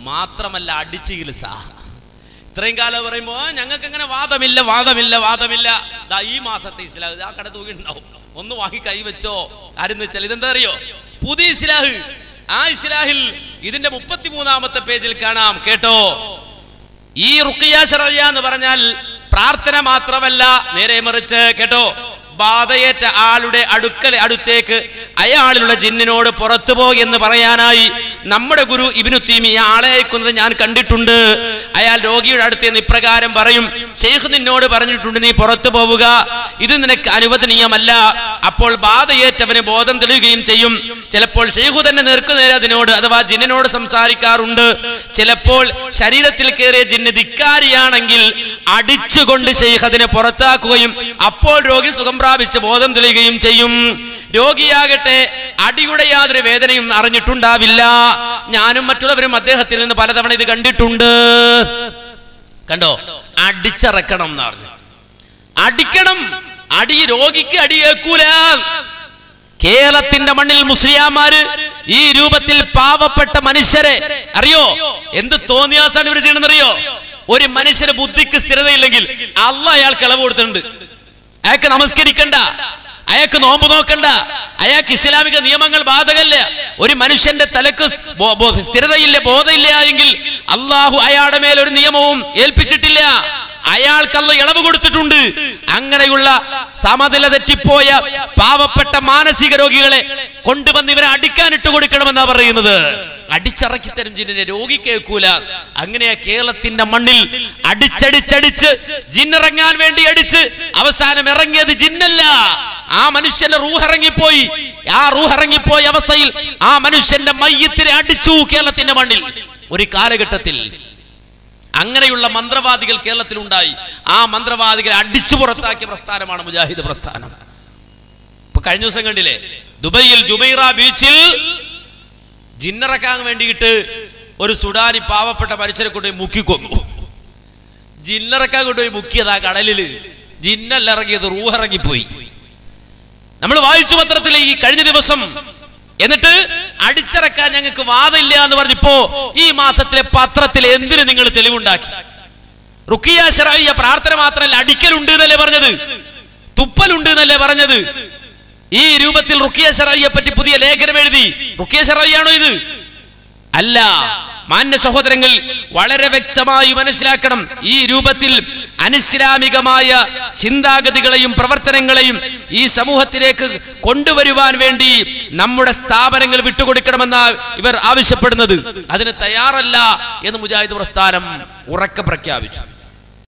മാത്രമല്ല അടിച്ചു ചികിത്സ ഇത്രയും കാലം പറയുമ്പോ "ആ, ഞങ്ങൾക്ക് അങ്ങനെ വാദമില്ല വാദമില്ല വാദമില്ല. ദാ ഈ മാസത്തെ ഇസ്ലാഹ് ആ കട തൂക്കിണ്ടാവും ഒന്ന് വാങ്ങി കൈവച്ചോ ആരെന്ന് വെച്ചാൽ ഇതെന്താ അറിയോ? പുതിയ ഇസ്ലാഹ്. ആ ഇസ്ലാഹിൽ ഇതിന്റെ മുപ്പത്തിമൂന്നാമത്തെ പേജിൽ കാണാം. കേട്ടോ? ഈ റുക്കിയ ഷറിയ എന്ന് പറഞ്ഞാൽ പ്രാർത്ഥന മാത്രമല്ല നേരെ മറിച്ച് കേട്ടോ? ബാധയേറ്റ ആളുടെ അടുക്കൽ അടുത്തേക്ക് അയാളിലുള്ള ജിന്നിനോട് പുറത്തു പോ എന്ന് പറയാനായി നമ്മുടെ ഗുരു ഇബിനു തീമി ആളെ അയക്കുന്നത് ഞാൻ കണ്ടിട്ടുണ്ട്. അയാൾ രോഗിയുടെ അടുത്ത് നിന്ന് ഇപ്രകാരം പറയും ഷെയ്ഖ് നിന്നോട് പറഞ്ഞിട്ടുണ്ട് നീ പുറത്തു പോവുക. ഇത് നിനക്ക് അനുവദനീയമല്ല. അപ്പോൾ ബാധയേറ്റവന് ബോധം തെളിയുകയും ചെയ്യും. ചിലപ്പോൾ ഷെയ്ഖു തന്നെ നേർക്കുനേരെ അതിനോട് അഥവാ ജിന്നിനോട് സംസാരിക്കാറുണ്ട്. ചിലപ്പോൾ ശരീരത്തിൽ കയറിയ ജിന്ന് ധിക്കാരിയാണെങ്കിൽ അടിച്ചുകൊണ്ട് ഷെയ്ഖ് അതിനെ പുറത്താക്കുകയും അപ്പോൾ രോഗി സുഖം പ്രാപിച്ച് ബോധം തെളിയുകയും ചെയ്യും. രോഗിയാകട്ടെ അടിയുടെ യാതൊരു വേദനയും അറിഞ്ഞിട്ടുണ്ടാവില്ല. ഞാനും മറ്റുള്ളവരും അദ്ദേഹത്തിൽ നിന്ന് പലതവണ ഇത് കണ്ടിട്ടുണ്ട്. കണ്ടോ? അടിച്ചറക്കണം എന്ന് പറഞ്ഞു അടിക്കണം. അടി രോഗിക്ക് അടി കേൾക്കൂല കേരളത്തിന്റെ മണ്ണിൽ മുസ്ലിയാമാര് ഈ രൂപത്തിൽ പാവപ്പെട്ട മനുഷ്യരെ അറിയോ? എന്ത് തോന്നിയാസാണ് ഇവർ ചെയ്യണമെന്നറിയോ ഒരു മനുഷ്യന് ബുദ്ധിക്ക് സ്ഥിരതയില്ലെങ്കിൽ അല്ല അയാൾക്ക് ഇളവ് കൊടുത്തിട്ടുണ്ട്. അയാൾക്ക് നമസ്കരിക്കണ്ട. അയാൾക്ക് നോമ്പ് നോക്കണ്ട. അയാൾക്ക് ഇസ്ലാമിക നിയമങ്ങൾ ബാധകല്ല. ഒരു മനുഷ്യന്റെ തലക്ക് സ്ഥിരതയില്ല ബോധമില്ല എങ്കിൽ അള്ളാഹു അയാളുടെ മേൽ ഒരു നിയമവും ഏൽപ്പിച്ചിട്ടില്ല. അയാൾക്കല്ല ഇളവ് കൊടുത്തിട്ടുണ്ട്. അങ്ങനെയുള്ള സമനില തെറ്റിപ്പോയ പാവപ്പെട്ട മാനസിക രോഗികളെ കൊണ്ടുവന്ന് ഇവരെ അടിക്കാൻ ഇട്ട് കൊടുക്കണമെന്നാ പറയുന്നത്. അടിച്ചിറക്കി തരും ജിന്നിനെ രോഗി കേൾക്കൂല. അങ്ങനെയാ കേരളത്തിന്റെ മണ്ണിൽ അടിച്ചടിച്ചടിച്ച് ജിന്നിറങ്ങാൻ വേണ്ടി അടിച്ച് അവസാനം ഇറങ്ങിയത് ജിന്നല്ല. ആ മനുഷ്യന്റെ റൂഹിറങ്ങിപ്പോയി. ആ റൂഹിറങ്ങിപ്പോയ അവസ്ഥയിൽ ആ മനുഷ്യന്റെ മയ്യത്തിനെ അടിച്ചു കേരളത്തിന്റെ മണ്ണിൽ. ഒരു കാലഘട്ടത്തിൽ അങ്ങനെയുള്ള മന്ത്രവാദികൾ കേരളത്തിലുണ്ടായി. ആ മന്ത്രവാദികളെ അടിച്ചു പുറത്താക്കിയ പ്രസ്ഥാനമാണ് മുജാഹിദ് പ്രസ്ഥാനം. ഇപ്പൊ കഴിഞ്ഞ ദിവസം കണ്ടില്ലേ? ദുബൈയിൽ ജുബൈറ ബീച്ചിൽ ജിന്നറക്കാൻ വേണ്ടിയിട്ട് ഒരു സുഡാനി പാവപ്പെട്ട മനുഷ്യരെ കൊണ്ടുപോയി മുക്കിക്കൊന്നു ജിന്നറക്കാൻ കൊണ്ടുപോയി മുക്കിയത് ആ കടലിൽ ജിന്നല്ല ഇറങ്ങിയത് റൂഹിറങ്ങിപ്പോയി നമ്മൾ വായിച്ചു പത്രത്തിൽ ഈ കഴിഞ്ഞ ദിവസം. എന്നിട്ട് അടിച്ചിറക്കാൻ ഞങ്ങൾക്ക് വാദമില്ല എന്ന് പറഞ്ഞപ്പോ ഈ മാസത്തിലെ പത്രത്തിൽ എന്തിനു നിങ്ങൾ തെളിവുണ്ടാക്കി? റുക്കിയ ഷറായിയ പ്രാർത്ഥന മാത്രമല്ല അടിക്കലുണ്ട് എന്നല്ലേ പറഞ്ഞത്? തുപ്പലുണ്ട് എന്നല്ലേ പറഞ്ഞത്? ഈ രൂപത്തിൽ റുക്കിയ ഷറായിയെ പറ്റി പുതിയ ലേഖനം എഴുതി. റുക്കിയ ശറയ്യാണോ ഇത്? അല്ല. മാന്യ സഹോദരങ്ങൾ വളരെ വ്യക്തമായി മനസ്സിലാക്കണം. ഈ രൂപത്തിൽ അനിസ്ലാമികമായ ചിന്താഗതികളെയും പ്രവർത്തനങ്ങളെയും ഈ സമൂഹത്തിലേക്ക് കൊണ്ടുവരുവാൻ വേണ്ടി നമ്മുടെ സ്ഥാപനങ്ങൾ വിട്ടുകൊടുക്കണമെന്ന ഇവർ ആവശ്യപ്പെടുന്നത്. അതിന് തയ്യാറല്ല എന്ന് മുജാഹിദ് പ്രസ്ഥാനം ഉറക്കെ പ്രഖ്യാപിച്ചു.